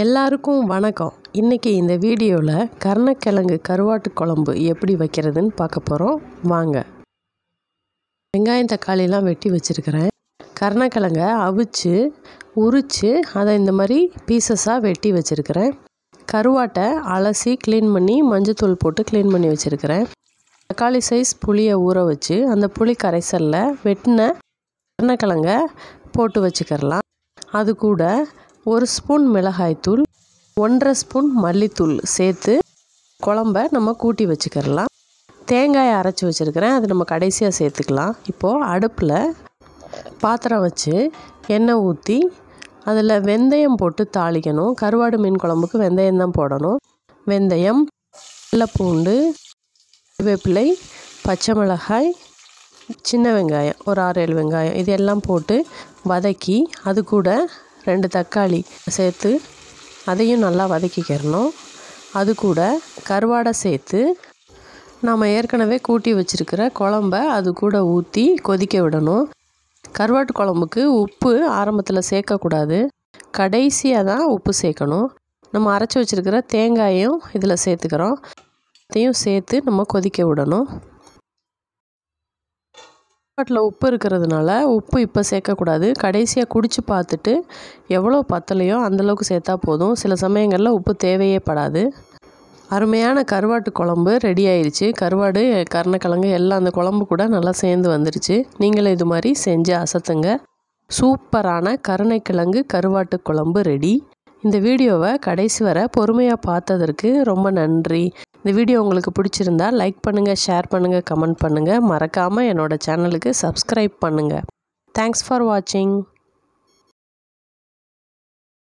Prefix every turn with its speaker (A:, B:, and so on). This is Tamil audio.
A: எல்லாருக்கும் வணக்கம். இன்றைக்கி இந்த வீடியோவில் கருணக்கிழங்கு கருவாட்டு குழம்பு எப்படி வைக்கிறதுன்னு பார்க்க போகிறோம் வாங்க. வெங்காயம் தக்காளிலாம் வெட்டி வச்சுருக்கிறேன். கருணக்கிழங்க அவிச்சு உரித்து அதை இந்த மாதிரி பீசஸாக வெட்டி வச்சுருக்கிறேன். கருவாட்டை அலசி க்ளீன் பண்ணி மஞ்சத்தூள் போட்டு க்ளீன் பண்ணி வச்சுருக்கிறேன். தக்காளி சைஸ் புளியை ஊற வச்சு அந்த புளி கரைசலில் வெட்டின கருணக்கிழங்க போட்டு வச்சுக்கிறலாம். அது கூட ஒரு ஸ்பூன் மிளகாய்த்தூள் ஒன்றரை ஸ்பூன் மல்லித்தூள் சேர்த்து குழம்ப நம்ம கூட்டி வச்சுக்கிறலாம் தேங்காயை அரைச்சி வச்சுருக்கிறேன். அது நம்ம கடைசியாக சேர்த்துக்கலாம். இப்போது அடுப்பில் பாத்திரம் வச்சு எண்ணெய் ஊற்றி அதில் வெந்தயம் போட்டு தாளிக்கணும். கருவாடு மீன் குழம்புக்கு வெந்தயம் தான் போடணும். வெந்தயம் வெள்ளைப்பூண்டு வேப்பிலை பச்சை மிளகாய் சின்ன வெங்காயம் ஒரு ஆறு ஏழு வெங்காயம் இது எல்லாம் போட்டு வதக்கி அது கூட ரெண்டு தக்காளி சேர்த்து அதையும் நல்லா வதக்கிக்கிறணும். அது கூட கருவாடை சேர்த்து நாம் ஏற்கனவே கூட்டி வச்சுருக்கிற குழம்ப அது கூட ஊற்றி கொதிக்க விடணும். கருவாட்டு குழம்புக்கு உப்பு ஆரம்பத்தில் சேர்க்கக்கூடாது. கடைசியாக தான் உப்பு சேர்க்கணும். நம்ம அரைச்சி வச்சுருக்கிற தேங்காயும் இதில் சேர்த்துக்கிறோம். அதையும் சேர்த்து நம்ம கொதிக்க விடணும். சாப்பாட்டில் உப்பு இருக்கிறதுனால உப்பு இப்போ சேர்க்கக்கூடாது. கடைசியாக குடித்து பார்த்துட்டு எவ்வளோ பத்தலையோ அந்தளவுக்கு சேர்த்தா போதும். சில சமயங்களில் உப்பு தேவையே படாது. அருமையான கருவாட்டு குழம்பு ரெடி ஆயிடுச்சு கருவாடு கருணக்கிழங்கு எல்லாம் அந்த குழம்பு கூட நல்லா சேர்ந்து வந்துருச்சு. நீங்களும் இது மாதிரி செஞ்சு அசத்துங்க. சூப்பரான கருணைக்கிழங்கு கருவாட்டு குழம்பு ரெடி இந்த வீடியோவை கடைசி வர பொறுமையாக பார்த்ததற்கு ரொம்ப நன்றி. இந்த வீடியோ உங்களுக்கு பிடிச்சிருந்தா லைக் பண்ணுங்கள் ஷேர் பண்ணுங்கள் கமெண்ட் பண்ணுங்கள் மறக்காமல் என்னோடய சேனலுக்கு சப்ஸ்கிரைப் பண்ணுங்கள் தேங்க்ஸ் ஃபார் வாட்சிங்